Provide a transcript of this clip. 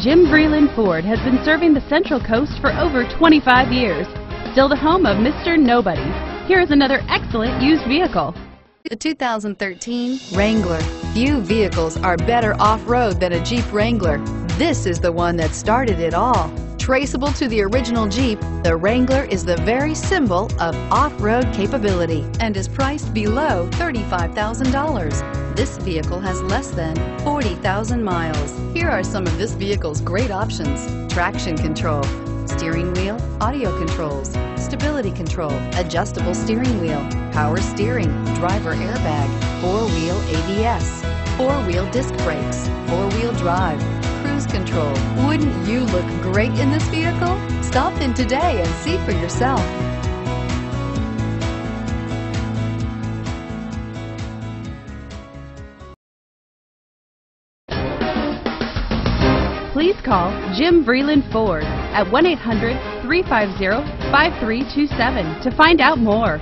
Jim Vreeland Ford has been serving the Central Coast for over 25 years. Still the home of Mr. Nobody. Here is another excellent used vehicle. The 2013 Wrangler. Few vehicles are better off-road than a Jeep Wrangler. This is the one that started it all. Traceable to the original Jeep, the Wrangler is the very symbol of off-road capability and is priced below $35,000. This vehicle has less than 40,000 miles. Here are some of this vehicle's great options. Traction control, steering wheel, audio controls, stability control, adjustable steering wheel, power steering, driver airbag, four-wheel ABS, four-wheel disc brakes, four-wheel drive, cruise control. Wouldn't you look great in this vehicle? Stop in today and see for yourself. Please call Jim Vreeland Ford at 1-800-350-5327 to find out more.